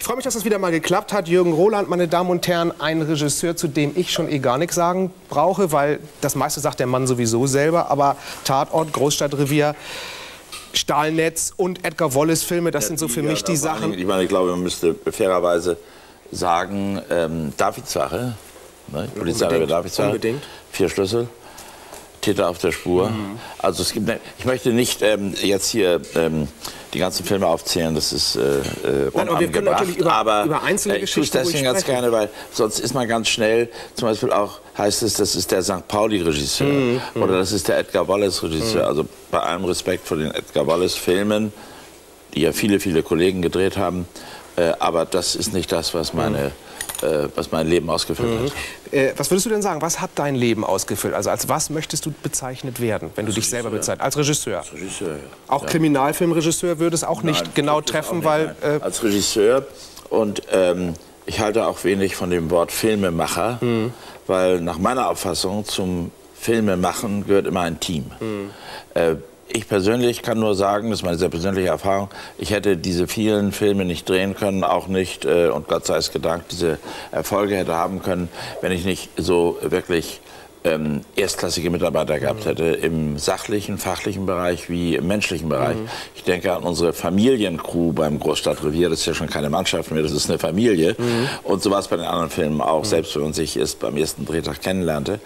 Ich freue mich, dass das wieder mal geklappt hat. Jürgen Roland, meine Damen und Herren, ein Regisseur, zu dem ich schon eh gar nichts sagen brauche, weil das meiste sagt der Mann sowieso selber. Aber Tatort, Großstadtrevier, Stahlnetz und Edgar Wallace Filme, das ja, sind so für mich die Sachen. Ich meine, ich glaube, man müsste fairerweise sagen, ähm, Davidswache, ne? Polizei Davidswache, Unbedingt. vier Schlüssel. Täter auf der Spur. Mhm. Also es gibt, ne, ich möchte nicht ähm, jetzt hier ähm, die ganzen Filme aufzählen, das ist äh, äh Nein, aber wir können natürlich über, aber, über einzelne äh, Geschichten Ich deswegen ganz gerne, weil sonst ist man ganz schnell, zum Beispiel auch heißt es, das ist der St. Pauli-Regisseur mhm. oder das ist der Edgar Wallace-Regisseur. Mhm. Also bei allem Respekt vor den Edgar Wallace-Filmen, die ja viele, viele Kollegen gedreht haben, äh, aber das ist nicht das, was meine... Äh, was mein Leben ausgefüllt mhm. hat. Äh, was würdest du denn sagen, was hat dein Leben ausgefüllt? Also als was möchtest du bezeichnet werden, wenn du dich selber bezeichnest? Als Regisseur? Als Regisseur, ja. Auch ja. Kriminalfilmregisseur würde es auch nicht genau treffen, nicht, weil... Äh als Regisseur und ähm, ich halte auch wenig von dem Wort Filmemacher, mhm. weil nach meiner Auffassung zum Filmemachen gehört immer ein Team. Mhm. Ich persönlich kann nur sagen, das ist meine sehr persönliche Erfahrung, ich hätte diese vielen Filme nicht drehen können, auch nicht, äh, und Gott sei es gedankt, diese Erfolge hätte haben können, wenn ich nicht so wirklich ähm, erstklassige Mitarbeiter gehabt hätte im sachlichen, fachlichen Bereich wie im menschlichen Bereich. Mhm. Ich denke an unsere Familiencrew beim Großstadtrevier, das ist ja schon keine Mannschaft mehr, das ist eine Familie. Mhm. Und so war es bei den anderen Filmen auch, mhm. selbst wenn man sich erst beim ersten Drehtag kennenlernte.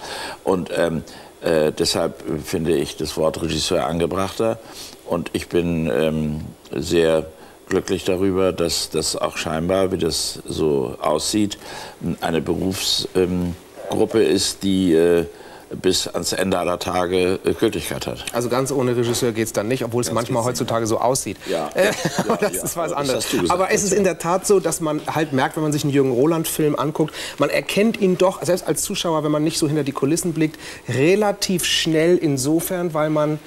Und ähm, äh, deshalb finde ich das Wort Regisseur angebrachter. Und ich bin ähm, sehr glücklich darüber, dass das auch scheinbar, wie das so aussieht, eine Berufsgruppe ähm, ist, die äh, bis ans Ende aller Tage äh, Gültigkeit hat. Also ganz ohne Regisseur geht es dann nicht, obwohl es manchmal heutzutage so aussieht. Ja, äh, ja, das ja, ist was anderes. Gesagt, Aber es ist in der Tat so, dass man halt merkt, wenn man sich einen Jürgen Roland-Film anguckt, man erkennt ihn doch, selbst als Zuschauer, wenn man nicht so hinter die Kulissen blickt, relativ schnell insofern, weil man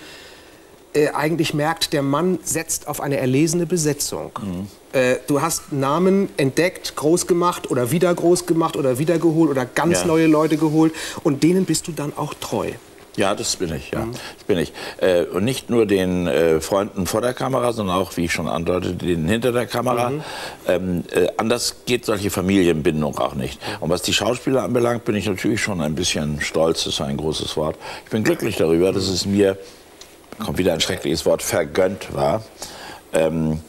äh, eigentlich merkt, der Mann setzt auf eine erlesene Besetzung. Mhm. Äh, du hast Namen entdeckt, groß gemacht oder wieder groß gemacht oder wiedergeholt oder ganz ja. neue Leute geholt und denen bist du dann auch treu. Ja, das bin ich, ja. Mhm. Das bin ich. Äh, und nicht nur den äh, Freunden vor der Kamera, sondern auch, wie ich schon andeutete, den hinter der Kamera. Mhm. Ähm, äh, anders geht solche Familienbindung auch nicht. Und was die Schauspieler anbelangt, bin ich natürlich schon ein bisschen stolz, das ist ein großes Wort. Ich bin glücklich darüber, dass es mir kommt wieder ein schreckliches Wort, vergönnt war, ähm,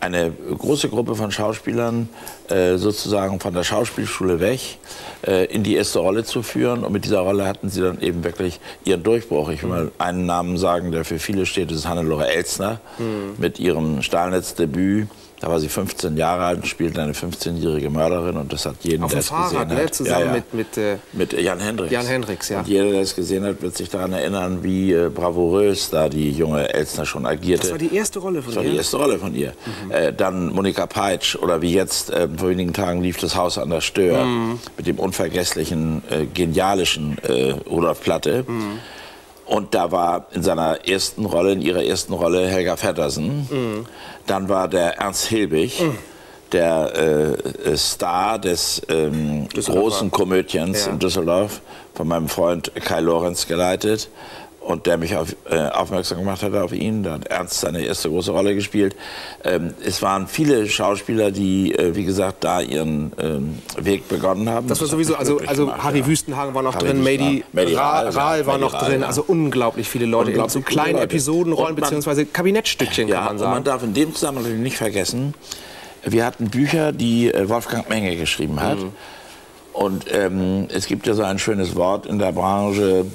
eine große Gruppe von Schauspielern äh, sozusagen von der Schauspielschule weg äh, in die erste Rolle zu führen. Und mit dieser Rolle hatten sie dann eben wirklich ihren Durchbruch. Ich will mal einen Namen sagen, der für viele steht, das ist Hannelore Elsner mhm. mit ihrem Stahlnetzdebüt da war sie 15 Jahre alt und spielte eine 15-jährige Mörderin und das hat jeden, Auf der es Fahrrad, gesehen hat, zusammen ja, ja. mit, mit, äh, mit Jan Hendricks. Jan Hendricks, ja. Und jeder, der es gesehen hat, wird sich daran erinnern, wie äh, bravourös da die junge Elstner schon agierte. Das war die erste Rolle von ihr? Das war die erste Rolle von ihr. Mhm. Äh, dann Monika Peitsch oder wie jetzt, äh, vor wenigen Tagen lief das Haus an der Stör mhm. mit dem unvergesslichen, äh, genialischen äh, Rudolf Platte. Mhm. Und da war in seiner ersten Rolle, in ihrer ersten Rolle Helga Feddersen. Mhm. Dann war der Ernst Hilbig. Mhm der äh, Star des ähm, großen Komödiens ja. in Düsseldorf, von meinem Freund Kai Lorenz geleitet und der mich auf, äh, aufmerksam gemacht hat auf ihn. Da hat Ernst seine erste große Rolle gespielt. Ähm, es waren viele Schauspieler, die, äh, wie gesagt, da ihren ähm, Weg begonnen haben. Das war sowieso, also, also gemacht, Harry ja. Wüstenhagen war noch Harry drin, Mady Rahl, Rahl war noch drin, also unglaublich viele Leute in so kleinen Episodenrollen bzw. Kabinettstückchen, ja, kann man sagen. Man darf in dem Zusammenhang nicht vergessen, wir hatten Bücher, die äh, Wolfgang Menge geschrieben hat. Mhm. Und ähm, es gibt ja so ein schönes Wort in der Branche,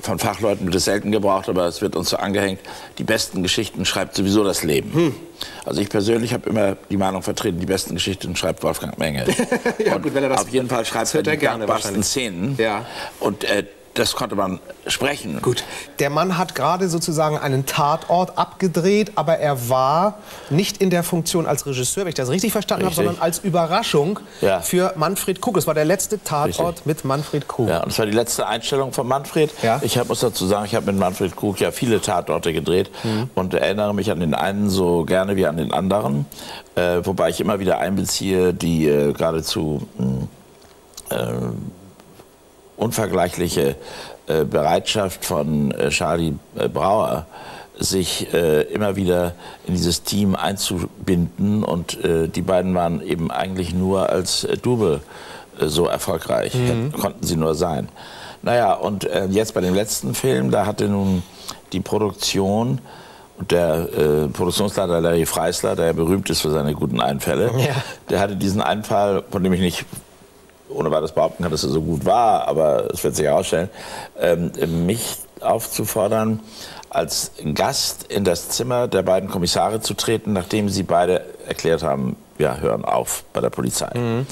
von Fachleuten wird es selten gebraucht, aber es wird uns so angehängt, die besten Geschichten schreibt sowieso das Leben. Hm. Also ich persönlich habe immer die Meinung vertreten, die besten Geschichten schreibt Wolfgang Menge. ja, gut, wenn er das auf jeden Fall schreibt er die gerne besten Szenen. Ja. Und äh, das konnte man sprechen. Gut. Der Mann hat gerade sozusagen einen Tatort abgedreht, aber er war nicht in der Funktion als Regisseur, wenn ich das richtig verstanden richtig. habe, sondern als Überraschung ja. für Manfred Krug. Es war der letzte Tatort richtig. mit Manfred Krug. Ja, und das war die letzte Einstellung von Manfred. Ja. Ich hab, muss dazu sagen, ich habe mit Manfred Krug ja viele Tatorte gedreht mhm. und erinnere mich an den einen so gerne wie an den anderen, äh, wobei ich immer wieder einbeziehe, die äh, geradezu hm, äh, unvergleichliche äh, Bereitschaft von äh, Charlie äh, Brauer sich äh, immer wieder in dieses Team einzubinden. Und die beiden waren eben eigentlich nur als äh, Double so erfolgreich, mhm. konnten sie nur sein. Naja, und jetzt bei dem letzten Film, da hatte nun die Produktion und der äh, Produktionsleiter Larry Freisler, der ja berühmt ist für seine guten Einfälle, ja. der hatte diesen Einfall, von dem ich nicht ohne weiteres behaupten kann, dass er so gut war, aber es wird sich herausstellen, ähm, mich aufzufordern, als Gast in das Zimmer der beiden Kommissare zu treten, nachdem sie beide erklärt haben, ja, hören auf bei der Polizei. Mhm.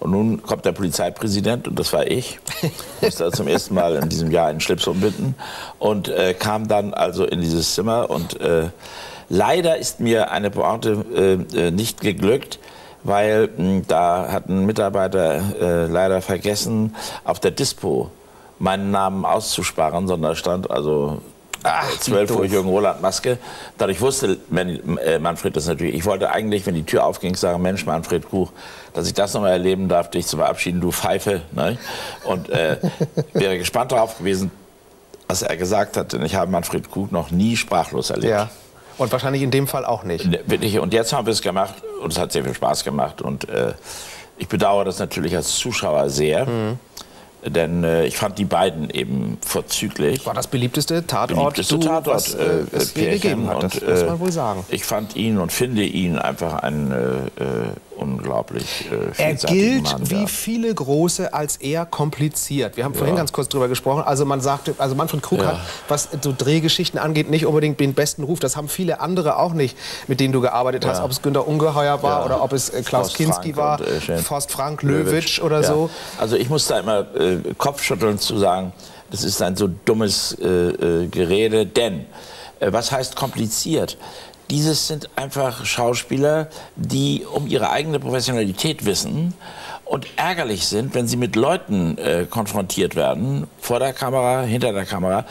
Und nun kommt der Polizeipräsident, und das war ich, musste zum ersten Mal in diesem Jahr einen Schlips umbinden und äh, kam dann also in dieses Zimmer. Und äh, leider ist mir eine Pointe äh, äh nicht geglückt, weil hm, da hat ein Mitarbeiter äh, leider vergessen, auf der Dispo meinen Namen auszusparen, sondern stand also Ach, 12 Uhr Jürgen Roland Maske. Dadurch wusste äh, Manfred das natürlich. Ich wollte eigentlich, wenn die Tür aufging, sagen, Mensch, Manfred Kuch, dass ich das nochmal erleben darf, dich zu verabschieden, du Pfeife. Ne? Und äh, wäre gespannt darauf gewesen, was er gesagt hat, denn ich habe Manfred Kuch noch nie sprachlos erlebt. Ja. Und wahrscheinlich in dem Fall auch nicht. Ne. Und jetzt haben wir es gemacht und es hat sehr viel Spaß gemacht. Und äh, ich bedauere das natürlich als Zuschauer sehr. Mhm. Denn äh, ich fand die beiden eben vorzüglich. War das beliebteste Tatort, beliebteste Tatort was, äh, es gegeben hat, das und, muss man wohl sagen. Ich fand ihn und finde ihn einfach ein äh, äh unglaublich äh, Er gilt Mann, wie viele große als eher kompliziert. Wir haben ja. vorhin ganz kurz drüber gesprochen. Also man sagte, also Manfred Krug ja. hat, was so Drehgeschichten angeht, nicht unbedingt den besten Ruf. Das haben viele andere auch nicht, mit denen du gearbeitet hast. Ob es Günter Ungeheuer war oder ob es äh, Klaus Forst Kinski Frank war, und, äh, Forst Frank, Löwitsch oder so. Also ich muss da immer äh, Kopfschütteln zu sagen, das ist ein so dummes äh, äh, Gerede, denn was heißt kompliziert? Dieses sind einfach Schauspieler, die um ihre eigene Professionalität wissen und ärgerlich sind, wenn sie mit Leuten äh, konfrontiert werden, vor der Kamera, hinter der Kamera,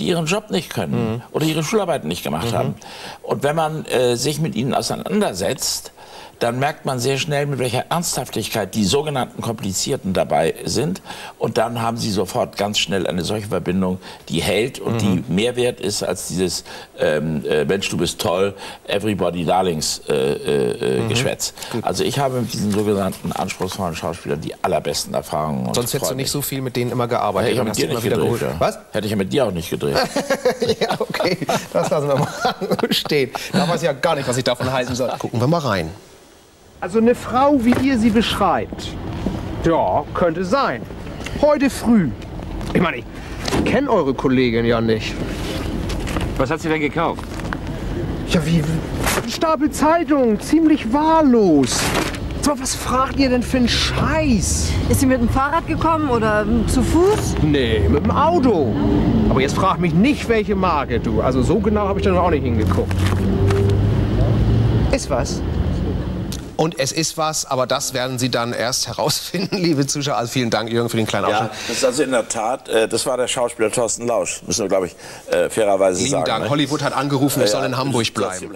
die ihren Job nicht können mhm. oder ihre Schularbeiten nicht gemacht mhm. haben. Und wenn man äh, sich mit ihnen auseinandersetzt, dann merkt man sehr schnell, mit welcher Ernsthaftigkeit die sogenannten Komplizierten dabei sind. Und dann haben sie sofort ganz schnell eine solche Verbindung, die hält und mhm. die mehr wert ist als dieses ähm, äh, Mensch, du bist toll, Everybody Darlings äh, äh, mhm. Geschwätz. Gut. Also ich habe mit diesen sogenannten anspruchsvollen Schauspielern die allerbesten Erfahrungen. Sonst hättest du nicht so viel mit denen immer gearbeitet. Hätte ich ja mit dir nicht gedreht. Ja. Was? Hätte ich ja mit dir auch nicht gedreht. ja, okay. Das lassen wir mal stehen. Da weiß ich ja gar nicht, was ich davon halten soll. Gucken wir mal rein. Also eine Frau, wie ihr sie beschreibt, ja, könnte sein. Heute früh. Ich meine, ich kenne eure Kollegin ja nicht. Was hat sie denn gekauft? Ja, wie ein Stapel Zeitungen, ziemlich wahllos. So, was fragt ihr denn für einen Scheiß? Ist sie mit dem Fahrrad gekommen oder zu Fuß? Nee, mit dem Auto. Aber jetzt frag mich nicht, welche Marke du. Also so genau habe ich da noch auch nicht hingeguckt. Ist was? Und es ist was, aber das werden Sie dann erst herausfinden, liebe Zuschauer. Also vielen Dank, Jürgen, für den kleinen Ausschnitt. Ja, das ist also in der Tat, äh, das war der Schauspieler Thorsten Lausch, müssen wir, glaube ich, äh, fairerweise Lieben sagen. Dank. Ne? Hollywood hat angerufen, es soll in Hamburg bleiben.